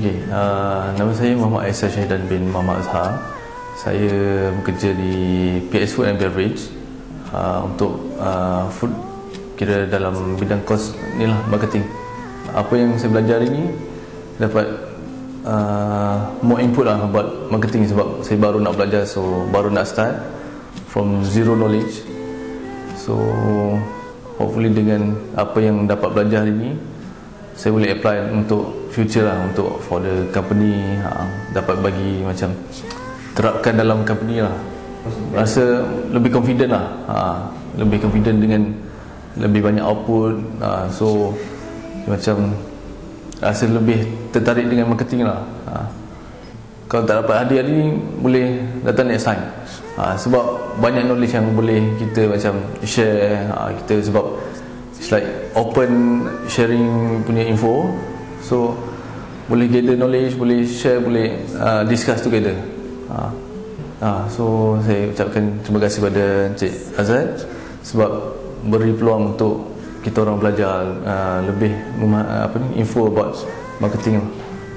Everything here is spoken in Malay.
Okey, uh, nama saya Muhammad Aisyah Syahidan bin Muhammad Azhar. Saya bekerja di PS Food and Beverage uh, untuk uh, food kira dalam bidang kos ni lah marketing. Apa yang saya belajar hari ni dapat uh, more input lah buat marketing sebab saya baru nak belajar so baru nak start from zero knowledge. So hopefully dengan apa yang dapat belajar hari ni saya boleh apply untuk future lah untuk for the company ha, dapat bagi macam terapkan dalam company lah rasa lebih confident lah ha, lebih confident dengan lebih banyak output ha, so macam rasa lebih tertarik dengan marketing lah ha. kalau tak dapat hadiah ni boleh datang next time ha, sebab banyak knowledge yang boleh kita macam share ha, kita sebab it's like open sharing punya info. So boleh gather knowledge boleh share boleh uh, discuss together. Uh, uh, so saya ucapkan terima kasih pada Encik Azad sebab beri peluang untuk kita orang belajar uh, lebih apa ni info about marketing